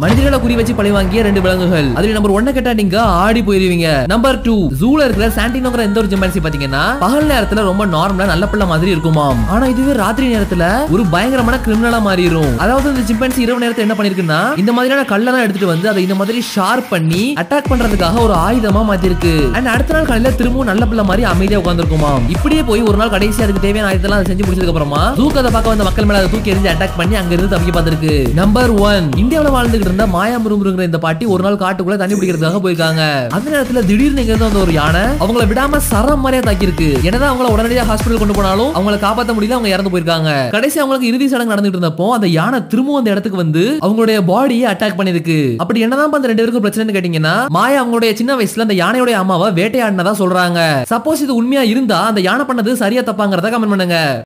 மனிதர்களை குறி வச்சு பழி வாங்கிய ரெண்டு விலங்குகள். அதுல நம்பர் ஒன்ன கேட்டா நீங்க ஆடி போயிருவீங்க. நம்பர் டூ ஜூல இருக்கிற சாண்டினோங்கிற எந்த ஒரு ஜிம்பான்சி பாத்தீங்கன்னா பகல் நேரத்துல ரொம்ப நார்மலா நல்ல பிள்ளை மாதிரி இருக்குமாம். ஆனா இதுவே ராத்திரி நேரத்துல ஒரு பயங்கரமான கிரிமினலா மாறிடும் அதாவது இந்த ஜிம்பான்சி இரவு நேரத்துல என்ன பண்ணிருக்குன்னா இந்த மாதிரியான கல்லெல்லாம் எடுத்துட்டு வந்து அதை இந்த மாதிரி ஷார்ப் பண்ணி அட்டாக் பண்றதுக்காக ஒரு ஆயுதமா மாத்திருக்கு. அண்ட் அடுத்த நாள் காலையில திரும்பவும் நல்ல பிள்ளை மாதிரி அமைதியா உட்காந்துருக்குமாம் இப்படியே போய் ஒரு நாள் கடைசி அதுக்கு தேவையான ஆயுதத்தெல்லாம் அதை செஞ்சு முடிச்சதுக்கு அப்புறமா ஜூக்கு பார்க்க வந்த மக்கள் மேல அதை தூக்கி எரிஞ்சு அட்டாக் பண்ணி அங்க இருந்து தப்பி பார்த்திருக்கு. நம்பர் ஒன் இந்தியாவுல இருந்த மாயா இந்த பாட்டி ஒரு நாள் காட்டுக்குள்ள தண்ணி பிடிக்கிறதுக்காக போயிருக்காங்க. அந்த நேரத்துல திடீர்னு இங்க இருந்து வந்த ஒரு யானை அவங்கள விடாம சரம் மாதிரியா தாக்கிருக்கு என்னதான் அவங்கள உடனடியாக ஹாஸ்பிட்டல் கொண்டு போனாலும் அவங்கள காப்பாற்ற முடியல அவங்க இறந்து போயிருக்காங்க. கடைசி அவங்களுக்கு இறுதி சடங்கு நடந்துட்டு இருந்தப்போ அந்த யானை திரும்பவும் அந்த இடத்துக்கு வந்து அவங்களுடைய பாடியை அட்டாக் பண்ணிருக்கு அப்படி என்னதான் அந்த ரெண்டு பேருக்கும் பிரச்சனை கேட்டீங்கன்னா மாயா அவங்களுடைய சின்ன வயசுல அந்த யானையோட அம்மாவை வேட்டையாடினதா சொல்றாங்க. சப்போஸ் இது உண்மையா இருந்தா அந்த யானை பண்ணது சரியா தப்பாங்கிறத கமெண்ட் பண்ணுங்க.